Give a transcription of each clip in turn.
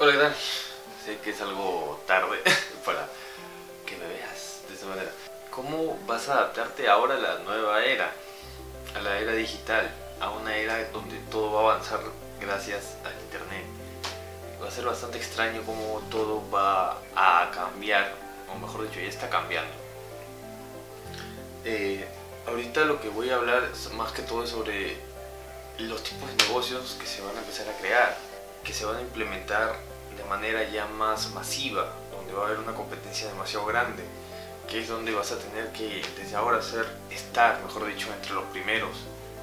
Hola, ¿qué tal? Sé que es algo tarde para que me veas de esta manera. ¿Cómo vas a adaptarte ahora a la nueva era? A la era digital, a una era donde todo va a avanzar gracias al internet. Va a ser bastante extraño cómo todo va a cambiar, o mejor dicho, ya está cambiando. Eh, ahorita lo que voy a hablar es más que todo sobre los tipos de negocios que se van a empezar a crear, que se van a implementar de manera ya más masiva, donde va a haber una competencia demasiado grande, que es donde vas a tener que desde ahora ser, estar, mejor dicho, entre los primeros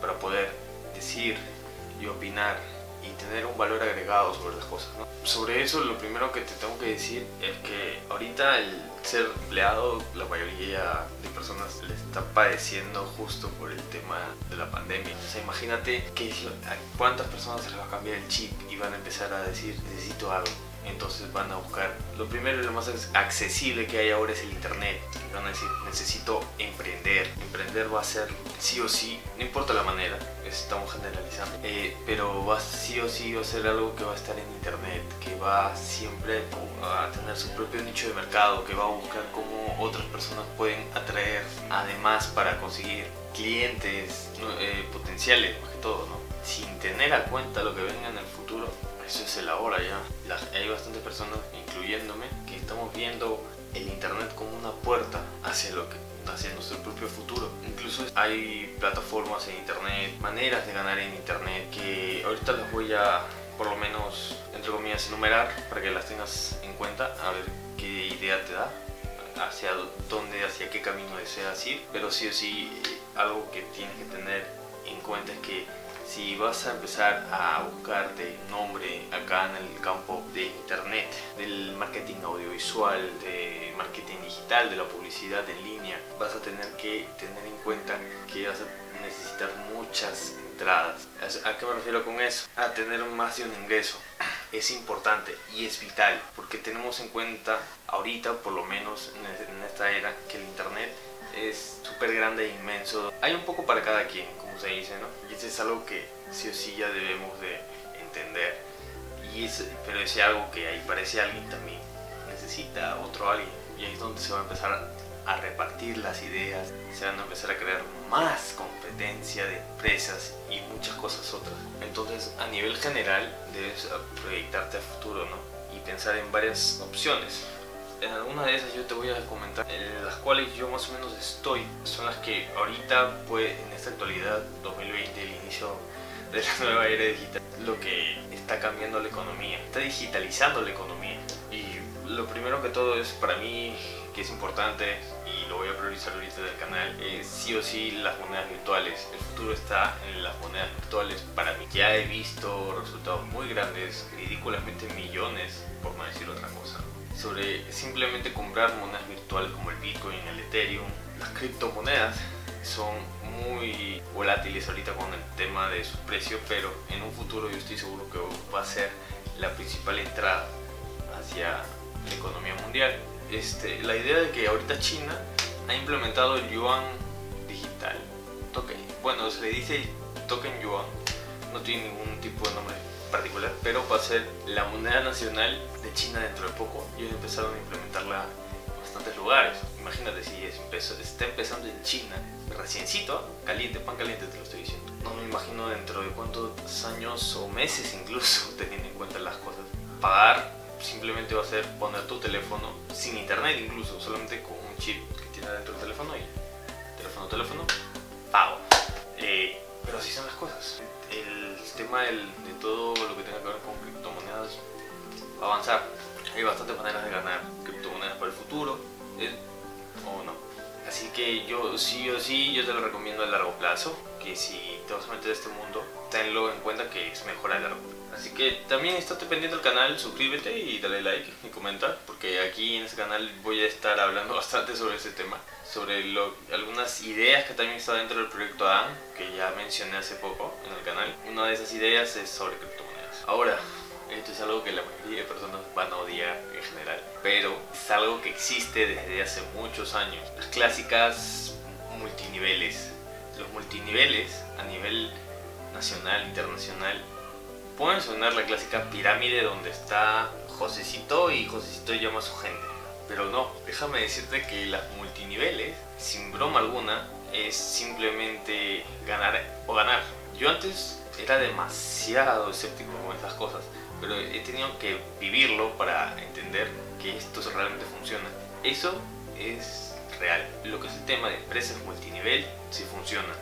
para poder decir y opinar y tener un valor agregado sobre las cosas. Sobre eso lo primero que te tengo que decir es que ahorita el ser empleado, la mayoría de personas le está padeciendo justo por el tema de la pandemia. O sea, imagínate que a cuántas personas se les va a cambiar el chip y van a empezar a decir necesito algo entonces van a buscar lo primero y lo más accesible que hay ahora es el internet van a decir necesito emprender emprender va a ser sí o sí no importa la manera pero va sí o sí va a ser algo que va a estar en internet que va siempre a tener su propio nicho de mercado que va a buscar cómo otras personas pueden atraer además para conseguir clientes eh, potenciales más que todo sin tener a cuenta lo que venga en el futuro. Eso es el ahora ya. hay bastantes personas, incluyéndome, que estamos viendo el Internet como una puerta hacia lo que hacia nuestro propio futuro. Incluso hay plataformas en Internet, maneras de ganar en Internet que ahorita les voy a, por lo menos, entre comillas, enumerar para que las tengas en cuenta, a ver qué idea te da hacia dónde, hacia qué camino deseas ir, pero sí o sí algo que tienes que tener en cuenta es que si vas a empezar a buscarte acá en el campo de internet, del marketing audiovisual, de marketing digital, de la publicidad en línea, vas a tener que tener en cuenta que vas a necesitar muchas entradas. ¿A qué me refiero con eso? A tener más de un ingreso. Es importante y es vital porque tenemos en cuenta ahorita, por lo menos en esta era, que el internet es súper grande e inmenso. Hay un poco para cada quien, como se dice, ¿no? Y eso es algo que sí o sí ya debemos de entender. Y es, pero es algo que ahí parece alguien también necesita otro alguien. Y ahí es donde se va a empezar a repartir las ideas, se van a empezar a crear más competencia de empresas y muchas cosas otras. Entonces, a nivel general, debes proyectarte a futuro, ¿no? Y pensar en varias opciones en algunas de esas yo te voy a comentar en las cuales yo más o menos estoy son las que ahorita pues en esta actualidad 2020 el inicio de la nueva era digital lo que está cambiando la economía está digitalizando la economía. Y lo primero que todo es para mí que es importante y lo voy a priorizar ahorita del canal es sí o sí las monedas virtuales. El futuro está en las monedas virtuales. Para mí ya he visto resultados muy grandes ridículamente millones por no decir otra cosa. Sobre simplemente comprar monedas virtuales como el Bitcoin, el Ethereum. Las criptomonedas son muy volátiles ahorita con el tema de su precio, pero en un futuro yo estoy seguro que va a ser la principal entrada hacia la economía mundial. Este, la idea de que ahorita China ha implementado el yuan digital. Token. Bueno, se le dice token yuan, no tiene ningún tipo de nombre particular, pero va a ser la moneda nacional de China dentro de poco. Y empezaron a implementarla en bastantes lugares. Imagínate si es está empezando en China, reciencito, caliente, pan caliente te lo estoy diciendo. No me imagino dentro de cuántos años o meses incluso, teniendo en cuenta las cosas. Pagar simplemente va a ser poner tu teléfono sin internet incluso, solamente con un chip que tiene dentro del teléfono y teléfono, teléfono, pago. Eh, pero así son las cosas. El tema de todo lo que tenga que ver con criptomonedas va a avanzar. Hay bastantes maneras de ganar criptomonedas para el futuro. O no. Así que yo sí o sí, yo te lo recomiendo a largo plazo, que si te vas a meter a este mundo, tenlo en cuenta que es mejor a largo. Así que también estate pendiente del canal, suscríbete y dale like y comenta, porque aquí en este canal voy a estar hablando bastante sobre este tema, sobre algunas ideas que también está dentro del proyecto ADAN, que ya mencioné hace poco en el canal. Una de esas ideas es sobre criptomonedas. Ahora, esto es algo que la mayoría de personas van a odiar en general, pero es algo que existe desde hace muchos años. Las clásicas multiniveles. Los multiniveles a nivel nacional, internacional, pueden sonar la clásica pirámide donde está Josecito y Josecito llama a su gente. Pero no, déjame decirte que las multiniveles, sin broma alguna, es simplemente ganar o ganar. Yo antes era demasiado escéptico con estas cosas, pero he tenido que vivirlo para entender que esto realmente funciona. Eso es real. Lo que es el tema de empresas multinivel, sí funciona.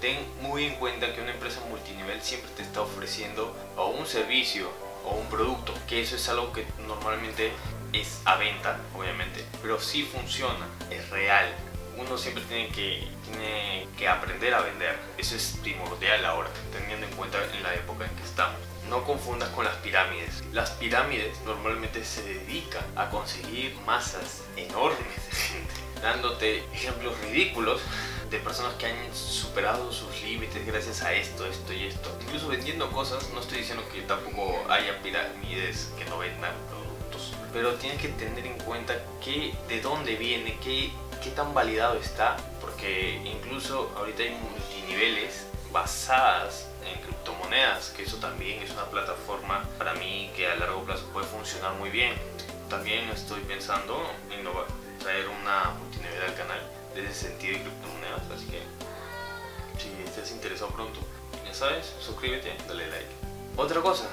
Ten muy en cuenta que una empresa multinivel siempre te está ofreciendo o un servicio o un producto, que eso es algo que normalmente es a venta, obviamente, pero sí funciona, es real. Uno siempre tiene que, tiene que aprender a vender. Eso es primordial ahora, teniendo en cuenta en la época en que estamos. No confundas con las pirámides. Las pirámides normalmente se dedican a conseguir masas enormes de gente, dándote ejemplos ridículos de personas que han superado sus límites gracias a esto, esto y esto. Incluso vendiendo cosas, no estoy diciendo que tampoco haya pirámides que no vendan pero tienes que tener en cuenta que, de dónde viene, qué, qué tan validado está, porque incluso ahorita hay multiniveles basadas en criptomonedas, que eso también es una plataforma para mí que a largo plazo puede funcionar muy bien. También estoy pensando en traer una multinivel al canal de ese sentido de criptomonedas, así que si estás interesado pronto, ya sabes, suscríbete, dale like. Otra cosa,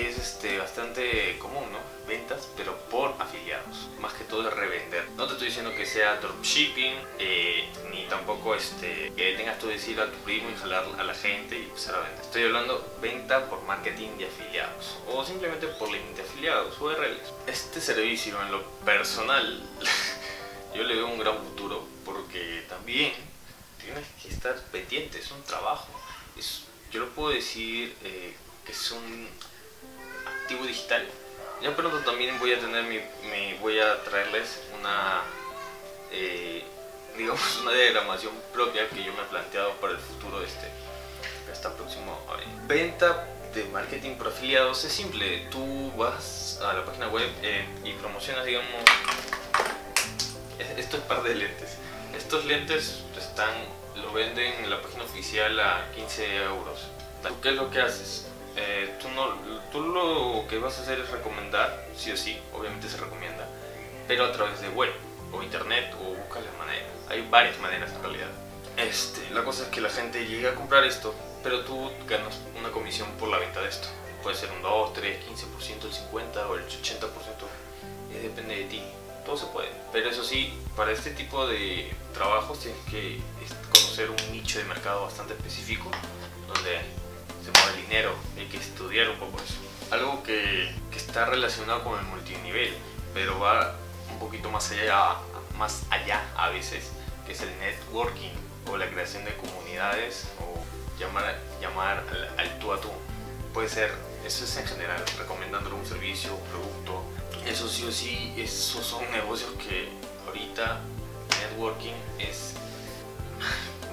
es este, bastante común, ¿no? Ventas, pero por afiliados. Más que todo es revender. No te estoy diciendo que sea dropshipping, eh, ni tampoco este, que tengas tú decir a tu primo y jalar a la gente y empezar a vender. Estoy hablando venta por marketing de afiliados o simplemente por link de afiliados, URLs. Este servicio en lo personal, yo le veo un gran futuro porque también tienes que estar pendiente, es un trabajo. Es, yo lo puedo decir eh, que es un activo digital. Ya pronto también voy a tener mi, voy a traerles una eh, digamos una diagramación propia que yo me he planteado para el futuro de este hasta próximo año. Venta de marketing por afiliados es simple, tú vas a la página web eh, y promocionas digamos esto es par de lentes. Estos lentes están lo venden en la página oficial a 15 euros. ¿Qué es lo que haces? Eh, tú, no, tú lo que vas a hacer es recomendar, sí o sí, obviamente se recomienda, pero a través de web o internet o busca la manera. Hay varias maneras en realidad. Este, la cosa es que la gente llega a comprar esto, pero tú ganas una comisión por la venta de esto. Puede ser un 2, 3, 15%, el 50 o el 80%, depende de ti. Todo se puede. Pero eso sí, para este tipo de trabajos tienes que conocer un nicho de mercado bastante específico, donde dinero, hay que estudiar un poco eso. Algo que, que está relacionado con el multinivel, pero va un poquito más allá, más allá a veces, que es el networking o la creación de comunidades o llamar, llamar al, tú a tú. Puede ser, eso es en general, recomendándole un servicio, un producto. Eso sí o sí, esos son negocios que ahorita networking es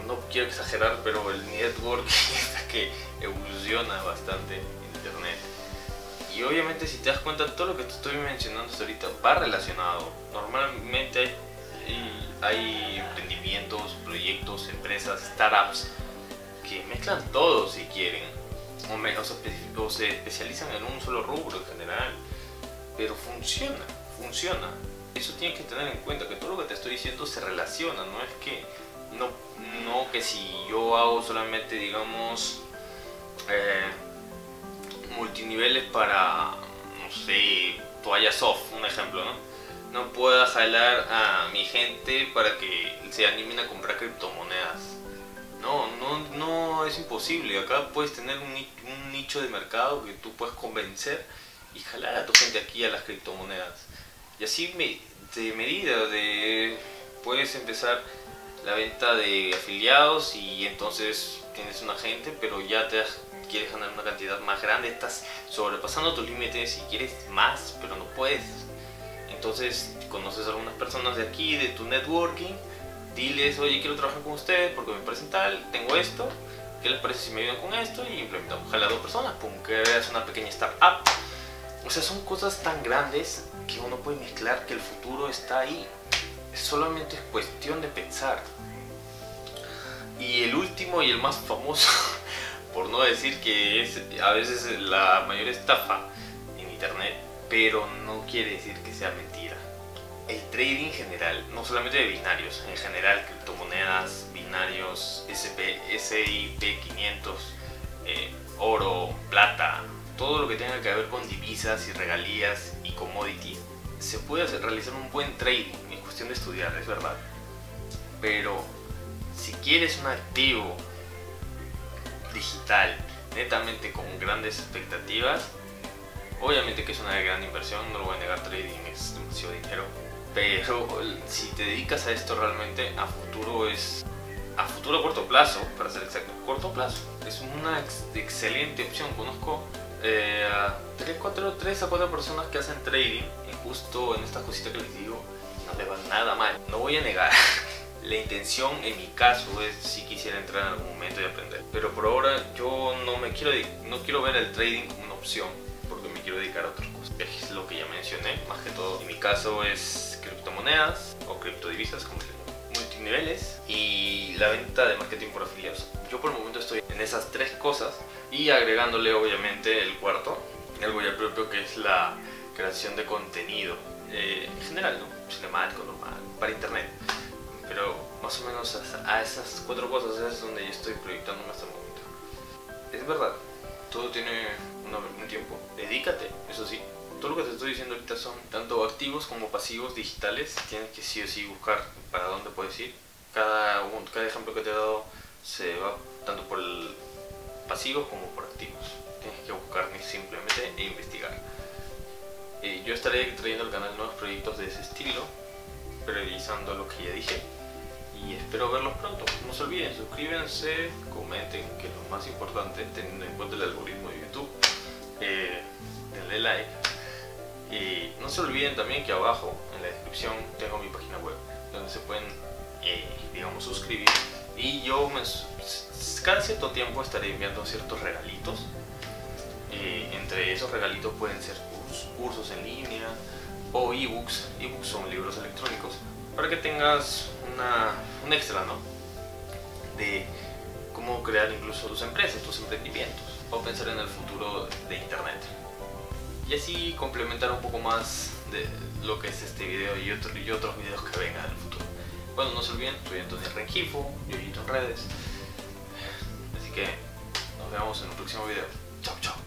no quiero exagerar, pero el networking es que evoluciona bastante internet. Y obviamente si te das cuenta, todo lo que te estoy mencionando ahorita va relacionado. Normalmente hay, emprendimientos, proyectos, empresas, startups que mezclan todo si quieren. O, menos, o se especializan en un solo rubro en general. Pero funciona, funciona. Eso tienes que tener en cuenta, que todo lo que te estoy diciendo se relaciona, no es que no, no que si yo hago solamente, digamos, eh, multiniveles para, no sé, toalla soft, un ejemplo, ¿no? No pueda jalar a mi gente para que se animen a comprar criptomonedas. No, no, no es imposible. Acá puedes tener un, nicho de mercado que tú puedes convencer y jalar a tu gente aquí a las criptomonedas. Y así me, de medida de puedes empezar la venta de afiliados y entonces tienes un agente, pero ya te quieres ganar una cantidad más grande, estás sobrepasando tus límites y quieres más, pero no puedes. Entonces conoces a algunas personas de aquí, de tu networking, diles, oye, quiero trabajar con ustedes porque me parecen tal, tengo esto, ¿qué les parece si me ayudan con esto? Y implementamos, jala dos personas, pum, que veas una pequeña startup. O sea, son cosas tan grandes que uno puede mezclar que el futuro está ahí solamente es cuestión de pensar. Y el último y el más famoso por no decir que es a veces la mayor estafa en internet, pero no quiere decir que sea mentira. El trading general, no solamente de binarios, en general criptomonedas, binarios, SP, SIP 500, eh, oro, plata, todo lo que tenga que ver con divisas y regalías y commodities, se puede realizar un buen trading, cuestión de estudiar, es verdad. Pero si quieres un activo digital netamente con grandes expectativas, obviamente que es una gran inversión, no lo voy a negar, trading es demasiado dinero, pero si te dedicas a esto realmente a futuro es a futuro corto plazo, para ser exacto, corto plazo, es una excelente opción. Conozco eh, a 3, 4, 3 a 4 personas que hacen trading justo en estas cositas que les digo no les va nada mal. No voy a negar, la intención en mi caso es si quisiera entrar en algún momento y aprender. Pero por ahora yo no me quiero, no quiero ver el trading como una opción porque me quiero dedicar a otras cosas. Es lo que ya mencioné, más que todo. En mi caso es criptomonedas o criptodivisas, como multiniveles y la venta de marketing por afiliados. Yo por el momento estoy en esas tres cosas y agregándole obviamente el cuarto, algo ya propio que es la creación de contenido eh, en general, ¿no? Cinemático, normal, para internet. Pero más o menos a, esas cuatro cosas es donde yo estoy proyectándome hasta el momento. Es verdad, todo tiene un tiempo. Dedícate, eso sí, todo lo que te estoy diciendo ahorita son tanto activos como pasivos digitales. Tienes que sí o sí buscar para dónde puedes ir. Cada, cada ejemplo que te he dado se va tanto por el pasivos como por activos. Tienes que buscar simplemente e investigar. Eh, yo estaré trayendo al canal nuevos proyectos de ese estilo, priorizando lo que ya dije. Y espero verlos pronto. No se olviden, suscríbanse, comenten, que es lo más importante teniendo en cuenta el algoritmo de YouTube. Eh, denle like y no se olviden también que abajo en la descripción tengo mi página web donde se pueden, eh, digamos, suscribir. Y yo cada cierto tiempo estaré enviando ciertos regalitos. Eh, entre esos regalitos pueden ser cursos, en línea o ebooks. Ebooks son libros electrónicos para que tengas una, un extra, ¿no? De cómo crear incluso tus empresas, tus emprendimientos o pensar en el futuro de Internet y así complementar un poco más de lo que es este video y, otro, y otros videos que vengan en el futuro. Bueno, no se olviden, soy Antonio Rengifo, yo en redes. Así que nos vemos en un próximo video. Chao, chao.